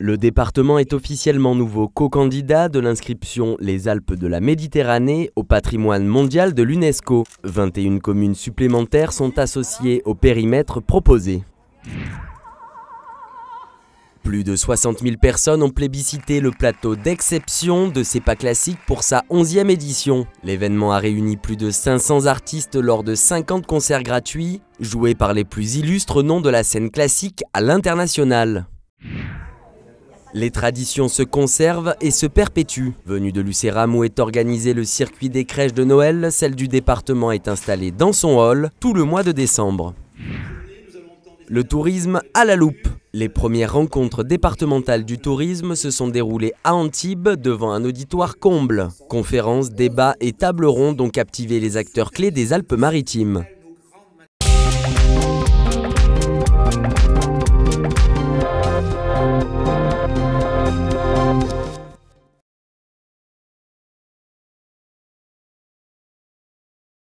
Le département est officiellement nouveau co-candidat de l'inscription Les Alpes de la Méditerranée au patrimoine mondial de l'UNESCO. 21 communes supplémentaires sont associées au périmètre proposé. Plus de 60 000 personnes ont plébiscité le plateau d'exception de C'est pas classique pour sa 11e édition. L'événement a réuni plus de 500 artistes lors de 50 concerts gratuits, joués par les plus illustres noms de la scène classique à l'international. Les traditions se conservent et se perpétuent. Venu de Lucéram où est organisé le circuit des crèches de Noël, celle du département est installée dans son hall tout le mois de décembre. Le tourisme à la loupe. Les premières rencontres départementales du tourisme se sont déroulées à Antibes devant un auditoire comble. Conférences, débats et tables rondes ont captivé les acteurs clés des Alpes-Maritimes.